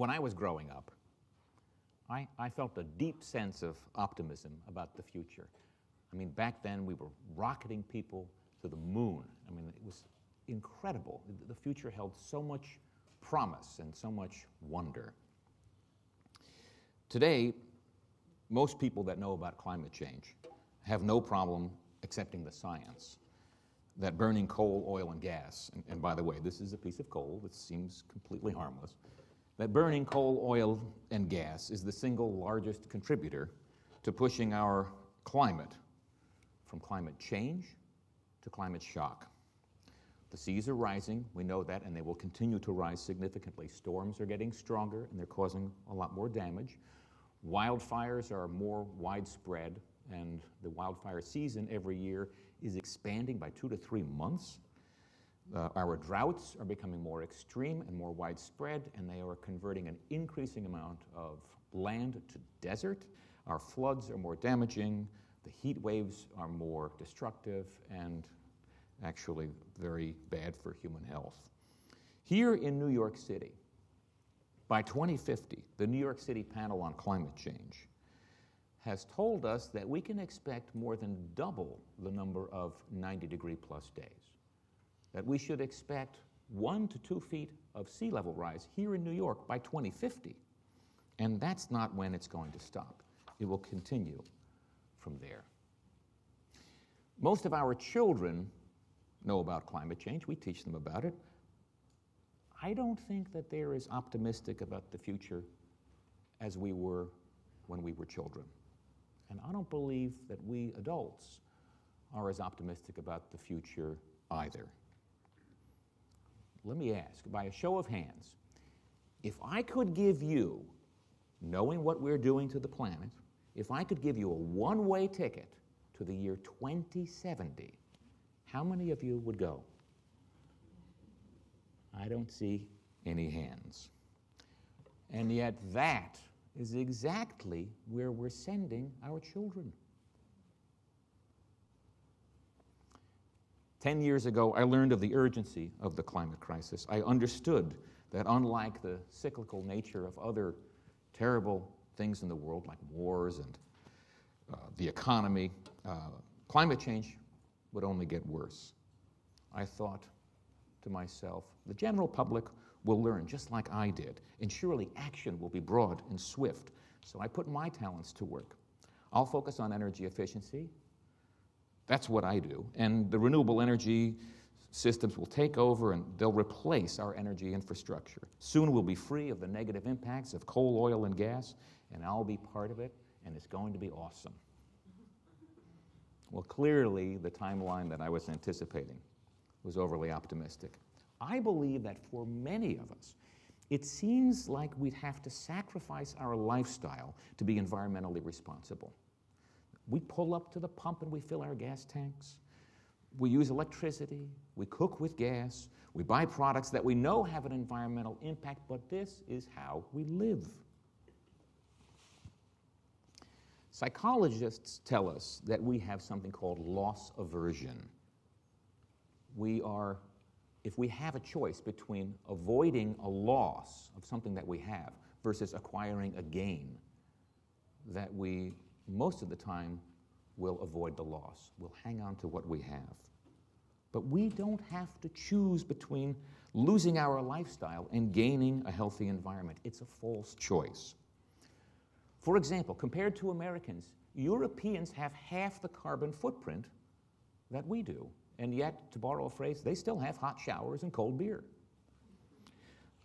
when I was growing up, I, I felt a deep sense of optimism about the future. I mean, back then we were rocketing people to the moon. I mean, it was incredible. The future held so much promise and so much wonder. Today, most people that know about climate change have no problem accepting the science that burning coal, oil, and gas, and, and, by the way, this is a piece of coal that seems completely harmless, that burning coal, oil, and gas is the single largest contributor to pushing our climate from climate change to climate shock. The seas are rising, we know that, and they will continue to rise significantly. Storms are getting stronger and they're causing a lot more damage. Wildfires are more widespread, and the wildfire season every year is expanding by two to three months. Uh, our droughts are becoming more extreme and more widespread, and they are converting an increasing amount of land to desert. Our floods are more damaging, the heat waves are more destructive, and actually very bad for human health. Here in New York City, by 2050, the New York City Panel on Climate Change has told us that we can expect more than double the number of 90 degree plus days. That we should expect one to two feet of sea level rise here in New York by 2050. And that's not when it's going to stop. It will continue from there. Most of our children know about climate change. We teach them about it. I don't think that they're as optimistic about the future as we were when we were children. And I don't believe that we adults are as optimistic about the future either. Let me ask, by a show of hands, if I could give you, knowing what we're doing to the planet, if I could give you a one way ticket to the year 2070, how many of you would go? I don't see any hands. And yet, that is exactly where we're sending our children. Ten years ago, I learned of the urgency of the climate crisis. I understood that, unlike the cyclical nature of other terrible things in the world, like wars and uh, the economy, uh, climate change would only get worse. I thought, to myself, the general public will learn just like I did, and surely action will be broad and swift. So I put my talents to work. I'll focus on energy efficiency. That's what I do. And the renewable energy systems will take over and they'll replace our energy infrastructure. Soon we'll be free of the negative impacts of coal, oil, and gas, and I'll be part of it, and it's going to be awesome. Well, clearly, the timeline that I was anticipating was overly optimistic. I believe that for many of us, it seems like we'd have to sacrifice our lifestyle to be environmentally responsible. We pull up to the pump and we fill our gas tanks. We use electricity. We cook with gas. We buy products that we know have an environmental impact, but this is how we live. Psychologists tell us that we have something called loss aversion we are, if we have a choice between avoiding a loss of something that we have versus acquiring a gain, that we, most of the time, we'll avoid the loss. We'll hang on to what we have. But we don't have to choose between losing our lifestyle and gaining a healthy environment. It's a false choice. For example, compared to Americans, Europeans have half the carbon footprint that we do. And yet, to borrow a phrase, they still have hot showers and cold beer.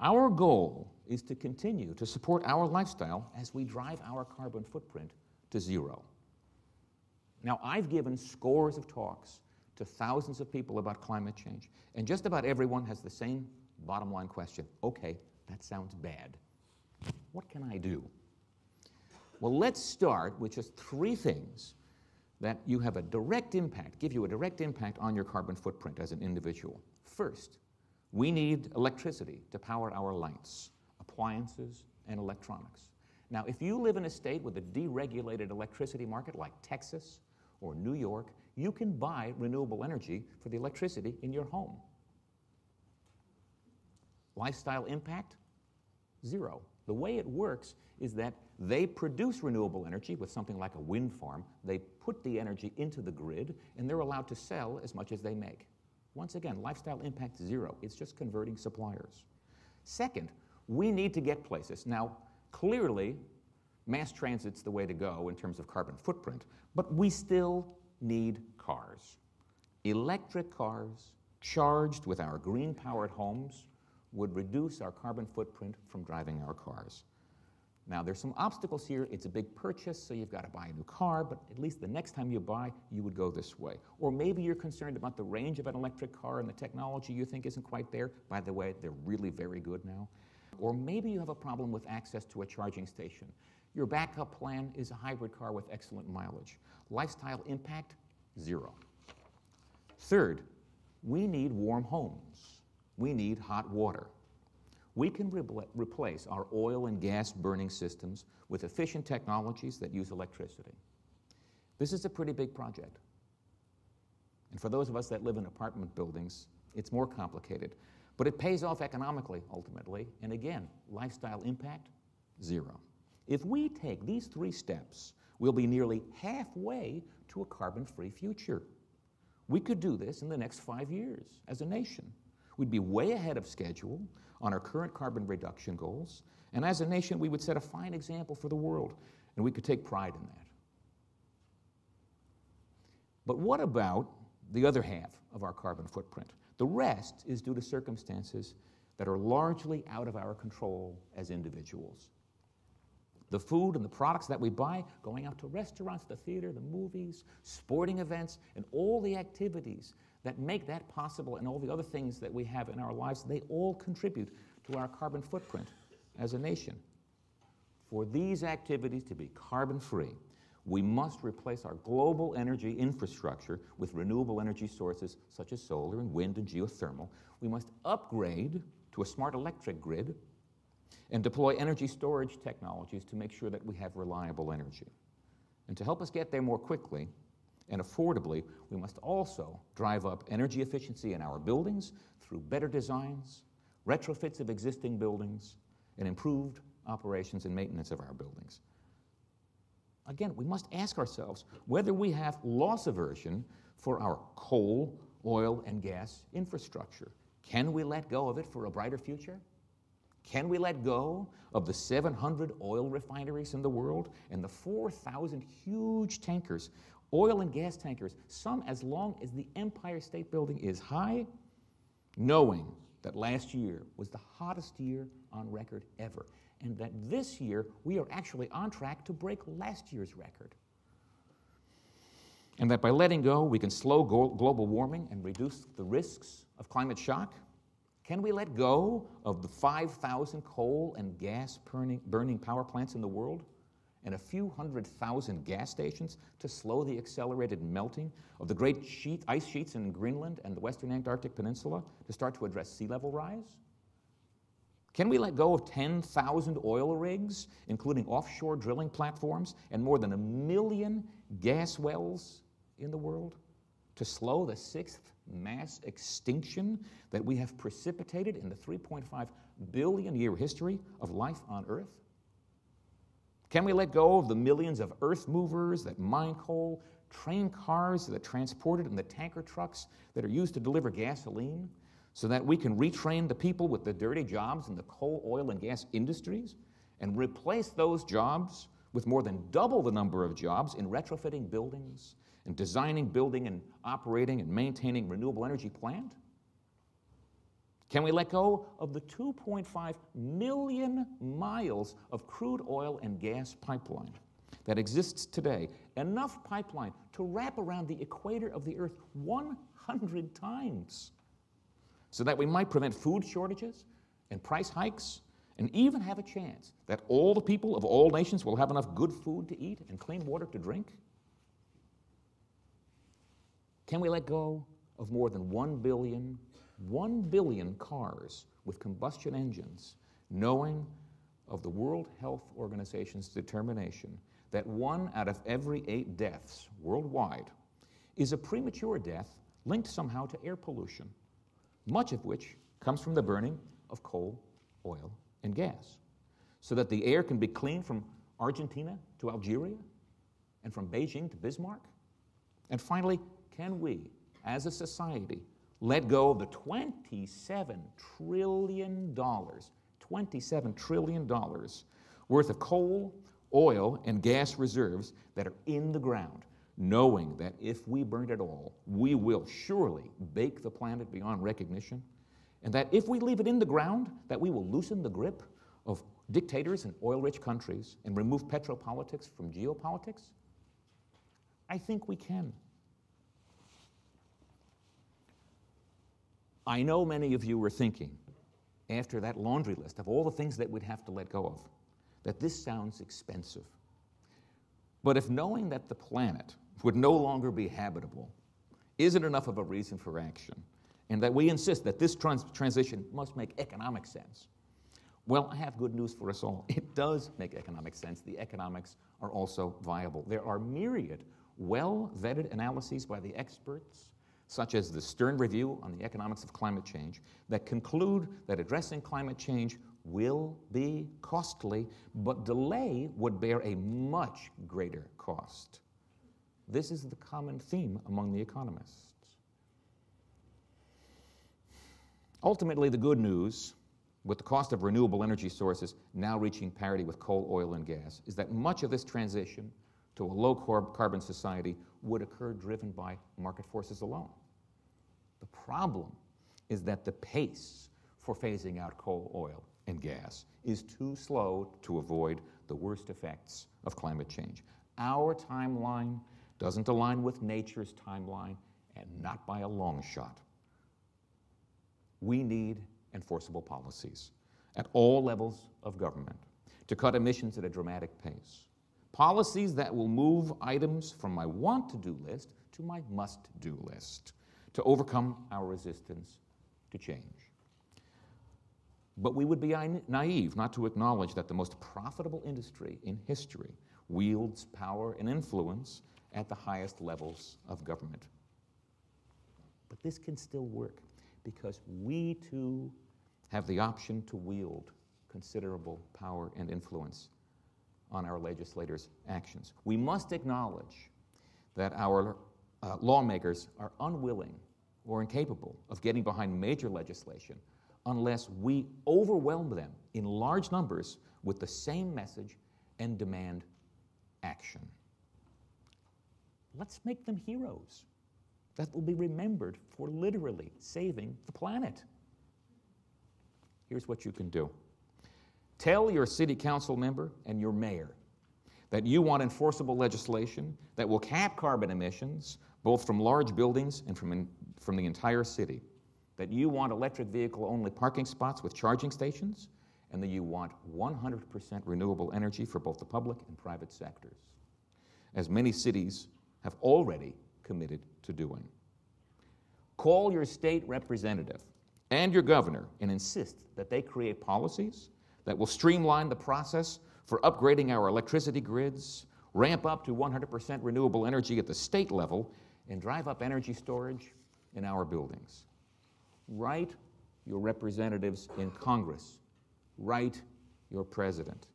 Our goal is to continue to support our lifestyle as we drive our carbon footprint to zero. Now, I've given scores of talks to thousands of people about climate change, and just about everyone has the same bottom line question okay, that sounds bad. What can I do? Well, let's start with just three things that you have a direct impact, give you a direct impact on your carbon footprint as an individual. First, we need electricity to power our lights, appliances, and electronics. Now, if you live in a state with a deregulated electricity market like Texas or New York, you can buy renewable energy for the electricity in your home. Lifestyle impact? Zero. The way it works is that they produce renewable energy with something like a wind farm. They put the energy into the grid, and they're allowed to sell as much as they make. Once again, lifestyle impact zero. It's just converting suppliers. Second, we need to get places. Now, clearly, mass transit's the way to go in terms of carbon footprint, but we still need cars. Electric cars charged with our green powered homes would reduce our carbon footprint from driving our cars. Now, there's some obstacles here. It's a big purchase, so you've got to buy a new car, but at least the next time you buy, you would go this way. Or maybe you're concerned about the range of an electric car and the technology you think isn't quite there. By the way, they're really very good now. Or maybe you have a problem with access to a charging station. Your backup plan is a hybrid car with excellent mileage. Lifestyle impact, zero. Third, we need warm homes. We need hot water. We can re replace our oil and gas burning systems with efficient technologies that use electricity. This is a pretty big project. And for those of us that live in apartment buildings, it's more complicated. But it pays off economically, ultimately. And again, lifestyle impact, zero. If we take these three steps, we'll be nearly halfway to a carbon free future. We could do this in the next five years as a nation. We'd be way ahead of schedule on our current carbon reduction goals, and as a nation, we would set a fine example for the world, and we could take pride in that. But what about the other half of our carbon footprint? The rest is due to circumstances that are largely out of our control as individuals. The food and the products that we buy, going out to restaurants, the theater, the movies, sporting events, and all the activities that make that possible and all the other things that we have in our lives, they all contribute to our carbon footprint as a nation. For these activities to be carbon free, we must replace our global energy infrastructure with renewable energy sources such as solar and wind and geothermal. We must upgrade to a smart electric grid and deploy energy storage technologies to make sure that we have reliable energy. And to help us get there more quickly and affordably, we must also drive up energy efficiency in our buildings through better designs, retrofits of existing buildings, and improved operations and maintenance of our buildings. Again, we must ask ourselves whether we have loss aversion for our coal, oil, and gas infrastructure. Can we let go of it for a brighter future? Can we let go of the 700 oil refineries in the world and the 4,000 huge tankers, oil and gas tankers, some as long as the Empire State Building is high, knowing that last year was the hottest year on record ever? And that this year we are actually on track to break last year's record. And that by letting go, we can slow global warming and reduce the risks of climate shock. Can we let go of the 5,000 coal and gas burning, burning power plants in the world and a few hundred thousand gas stations to slow the accelerated melting of the great sheet, ice sheets in Greenland and the western Antarctic Peninsula to start to address sea level rise? Can we let go of 10,000 oil rigs, including offshore drilling platforms, and more than a million gas wells in the world to slow the sixth mass extinction that we have precipitated in the 3.5 billion year history of life on Earth? Can we let go of the millions of earth movers that mine coal, train cars that transport it, and the tanker trucks that are used to deliver gasoline? So that we can retrain the people with the dirty jobs in the coal, oil, and gas industries and replace those jobs with more than double the number of jobs in retrofitting buildings and designing, building, and operating and maintaining renewable energy plant? Can we let go of the 2.5 million miles of crude oil and gas pipeline that exists today? Enough pipeline to wrap around the equator of the Earth 100 times so that we might prevent food shortages and price hikes and even have a chance that all the people of all nations will have enough good food to eat and clean water to drink? Can we let go of more than 1 billion, 1 billion cars with combustion engines, knowing of the World Health Organization's determination that one out of every eight deaths worldwide is a premature death linked somehow to air pollution? Much of which comes from the burning of coal, oil, and gas. so that the air can be clean from Argentina to Algeria and from Beijing to Bismarck? And finally, can we, as a society, let go of the $27 trillion, $27 trillion worth of coal, oil, and gas reserves that are in the ground, knowing that if we burn it all, we will surely bake the planet beyond recognition, and that if we leave it in the ground, that we will loosen the grip of dictators in oil-rich countries and remove petropolitics from geopolitics? I think we can. I know many of you were thinking, after that laundry list of all the things that we'd have to let go of, that this sounds expensive. But if knowing that the planet would no longer be habitable isn't enough of a reason for action, and that we insist that this trans- transition must make economic sense, well, I have good news for us all. It does make economic sense. The economics are also viable. There are myriad well vetted analyses by the experts such as the Stern Review on the Economics of Climate Change, that conclude that addressing climate change will be costly, but delay would bear a much greater cost. This is the common theme among the economists. Ultimately, the good news, with the cost of renewable energy sources now reaching parity with coal, oil, and gas, is that much of this transition to a low carbon society would occur driven by market forces alone. The problem is that the pace for phasing out coal, oil, and gas is too slow to avoid the worst effects of climate change. Our timeline doesn't align with nature's timeline, and not by a long shot. We need enforceable policies at all levels of government to cut emissions at a dramatic pace. Policies that will move items from my want to do list to my must do list to overcome our resistance to change. But we would be naive not to acknowledge that the most profitable industry in history wields power and influence at the highest levels of government. But this can still work because we too have the option to wield considerable power and influence on our legislators' actions. We must acknowledge that our uh, lawmakers are unwilling or incapable of getting behind major legislation unless we overwhelm them in large numbers with the same message and demand action. Let's make them heroes that will be remembered for literally saving the planet. Here's what you can do tell your city council member and your mayor that you want enforceable legislation that will cap carbon emissions both from large buildings and from, in, from the entire city. That you want electric vehicle only parking spots with charging stations, and that you want 100% renewable energy for both the public and private sectors, as many cities have already committed to doing. Call your state representative and your governor and insist that they create policies that will streamline the process for upgrading our electricity grids, ramp up to 100% renewable energy at the state level, and drive up energy storage in our buildings. Write your representatives in Congress. Write your president.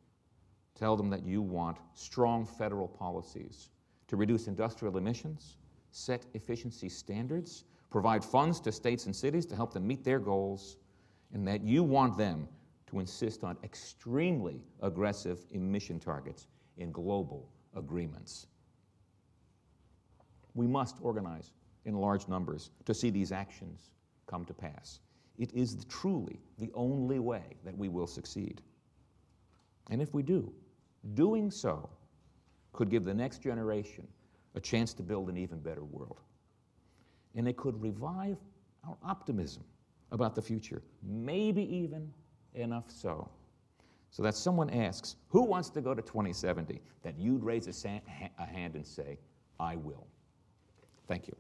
Tell them that you want strong federal policies to reduce industrial emissions, set efficiency standards, provide funds to states and cities to help them meet their goals, and that you want them to insist on extremely aggressive emission targets in global agreements. We must organize in large numbers to see these actions come to pass. It is truly the only way that we will succeed. And if we do, doing so could give the next generation a chance to build an even better world. And it could revive our optimism about the future, maybe even enough so, so that someone asks, Who wants to go to 2070? That you'd raise a, a hand and say, I will. Thank you.